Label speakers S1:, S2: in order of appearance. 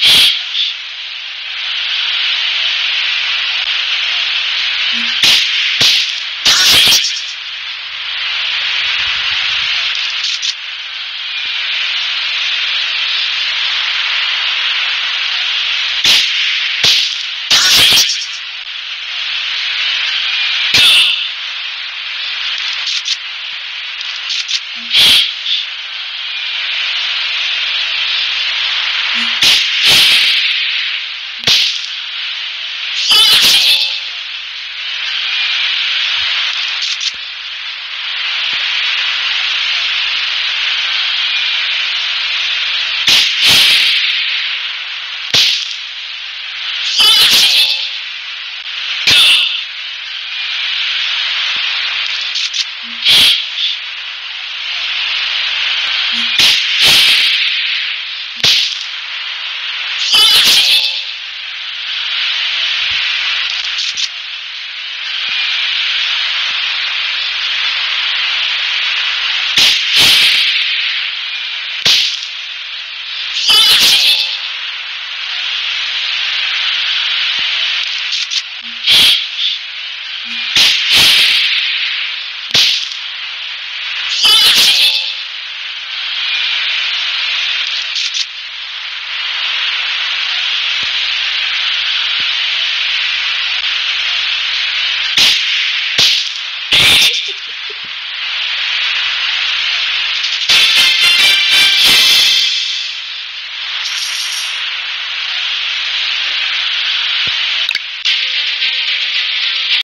S1: Shh. Wonderful!
S2: Hey!